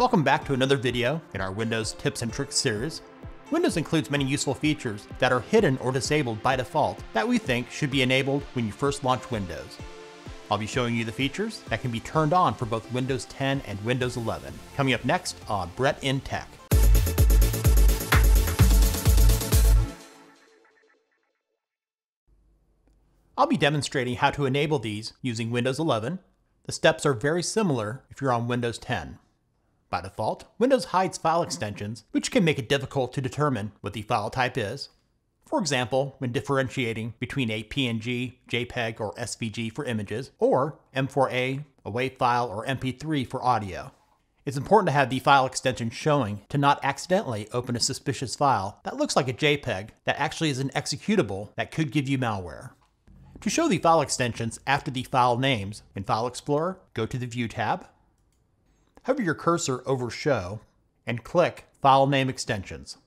Welcome back to another video in our Windows Tips and Tricks series. Windows includes many useful features that are hidden or disabled by default that we think should be enabled when you first launch Windows. I'll be showing you the features that can be turned on for both Windows 10 and Windows 11, coming up next on Brett in Tech. I'll be demonstrating how to enable these using Windows 11. The steps are very similar if you're on Windows 10. By default, Windows hides file extensions, which can make it difficult to determine what the file type is. For example, when differentiating between a PNG, JPEG, or SVG for images, or M4A, a WAV file, or MP3 for audio. It's important to have the file extension showing to not accidentally open a suspicious file that looks like a JPEG that actually is an executable that could give you malware. To show the file extensions after the file names in File Explorer, go to the View tab, hover your cursor over Show, and click File Name Extensions.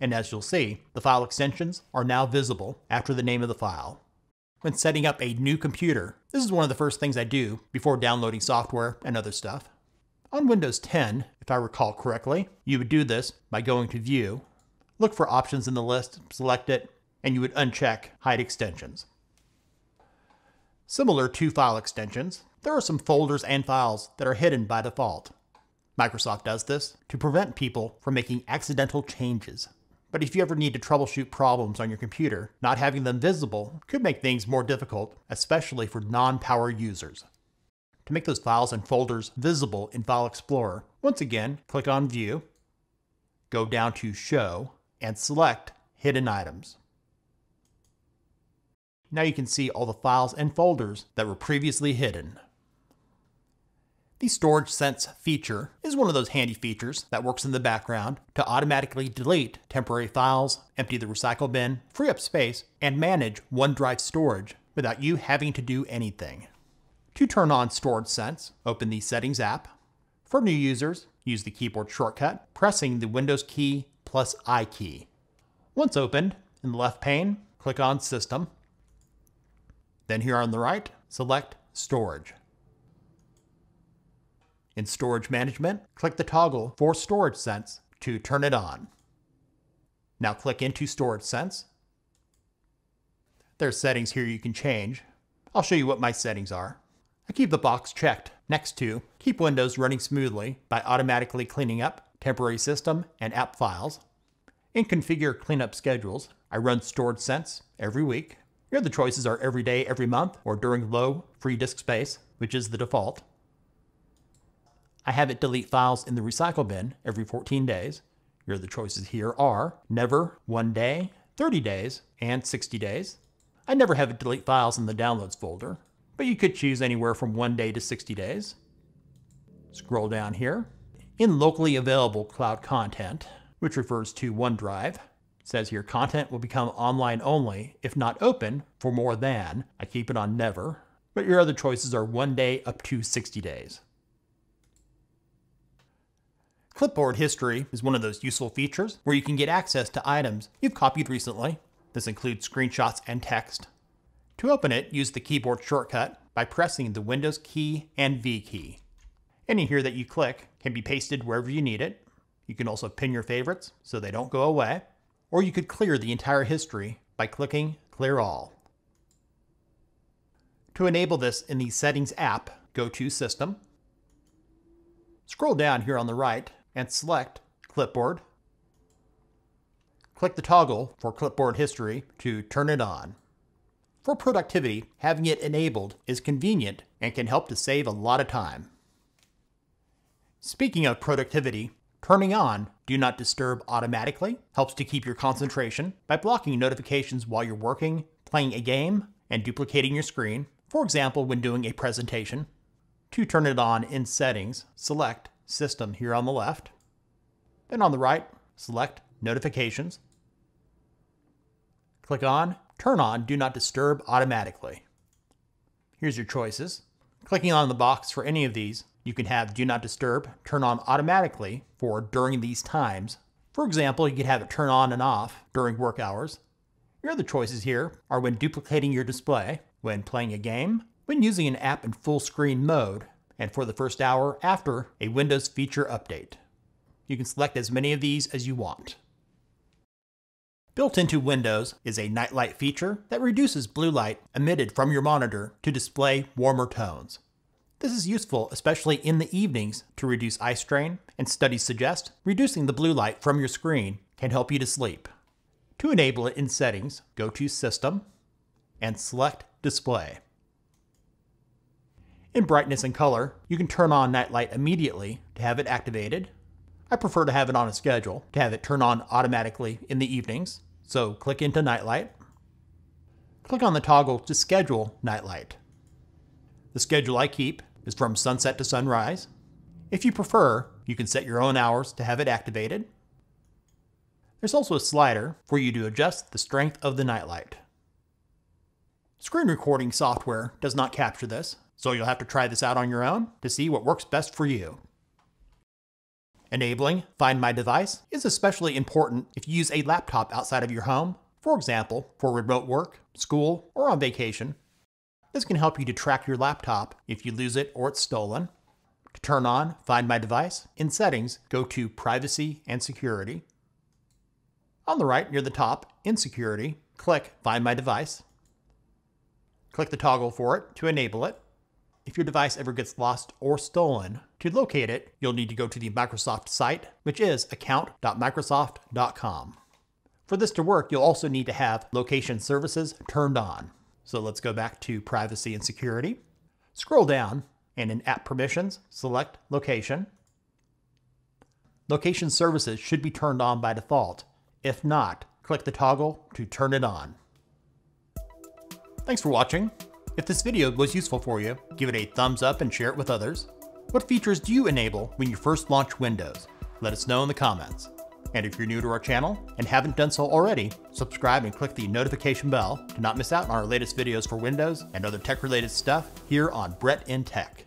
And as you'll see, the file extensions are now visible after the name of the file. When setting up a new computer, this is one of the first things I do before downloading software and other stuff. On Windows 10, if I recall correctly, you would do this by going to View, look for options in the list, select it, and you would uncheck Hide Extensions. Similar to file extensions, there are some folders and files that are hidden by default. Microsoft does this to prevent people from making accidental changes. But if you ever need to troubleshoot problems on your computer, not having them visible could make things more difficult, especially for non-power users. To make those files and folders visible in File Explorer, once again, click on View, go down to Show, and select Hidden Items. Now you can see all the files and folders that were previously hidden. The Storage Sense feature is one of those handy features that works in the background to automatically delete temporary files, empty the recycle bin, free up space, and manage OneDrive storage without you having to do anything. To turn on Storage Sense, open the Settings app. For new users, use the keyboard shortcut, pressing the Windows key plus I key. Once opened, in the left pane, click on System, then here on the right, select Storage. In Storage Management, click the toggle for Storage Sense to turn it on. Now click into Storage Sense. There's settings here you can change. I'll show you what my settings are. I keep the box checked next to Keep Windows running smoothly by automatically cleaning up temporary system and app files. In Configure Cleanup Schedules, I run Storage Sense every week. Here the choices are every day, every month, or during low free disk space, which is the default. I have it delete files in the recycle bin every 14 days. Your other choices here are never, one day, 30 days, and 60 days. I never have it delete files in the downloads folder, but you could choose anywhere from one day to 60 days. Scroll down here. In locally available cloud content, which refers to OneDrive, says here content will become online only if not open for more than. I keep it on never, but your other choices are one day up to 60 days. Clipboard history is one of those useful features where you can get access to items you've copied recently. This includes screenshots and text. To open it, use the keyboard shortcut by pressing the Windows key and V key. Any here that you click can be pasted wherever you need it. You can also pin your favorites so they don't go away or you could clear the entire history by clicking Clear All. To enable this in the Settings app, go to System, scroll down here on the right and select Clipboard. Click the toggle for Clipboard History to turn it on. For productivity, having it enabled is convenient and can help to save a lot of time. Speaking of productivity, Turning on Do Not Disturb automatically helps to keep your concentration by blocking notifications while you're working, playing a game, and duplicating your screen, for example when doing a presentation. To turn it on in Settings, select System here on the left. Then on the right, select Notifications. Click on Turn on Do Not Disturb automatically. Here's your choices. Clicking on the box for any of these you can have Do Not Disturb turn on automatically for during these times. For example, you could have it turn on and off during work hours. Your other choices here are when duplicating your display, when playing a game, when using an app in full screen mode, and for the first hour after a Windows feature update. You can select as many of these as you want. Built into Windows is a nightlight feature that reduces blue light emitted from your monitor to display warmer tones. This is useful especially in the evenings to reduce eye strain, and studies suggest reducing the blue light from your screen can help you to sleep. To enable it in settings, go to System and select Display. In brightness and color, you can turn on nightlight immediately to have it activated. I prefer to have it on a schedule to have it turn on automatically in the evenings, so click into nightlight. Click on the toggle to schedule nightlight. The schedule I keep is from sunset to sunrise. If you prefer, you can set your own hours to have it activated. There's also a slider for you to adjust the strength of the nightlight. Screen recording software does not capture this, so you'll have to try this out on your own to see what works best for you. Enabling Find My Device is especially important if you use a laptop outside of your home, for example, for remote work, school, or on vacation. This can help you to track your laptop if you lose it or it's stolen. To turn on Find My Device, in Settings, go to Privacy and Security. On the right, near the top, in Security, click Find My Device. Click the toggle for it to enable it. If your device ever gets lost or stolen, to locate it, you'll need to go to the Microsoft site, which is account.microsoft.com. For this to work, you'll also need to have location services turned on. So let's go back to privacy and security. Scroll down and in app permissions, select location. Location services should be turned on by default. If not, click the toggle to turn it on. Thanks for watching. If this video was useful for you, give it a thumbs up and share it with others. What features do you enable when you first launch Windows? Let us know in the comments. And if you're new to our channel and haven't done so already, subscribe and click the notification bell to not miss out on our latest videos for Windows and other tech related stuff here on Brett in Tech.